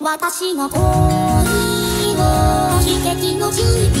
私の恋の悲劇の準備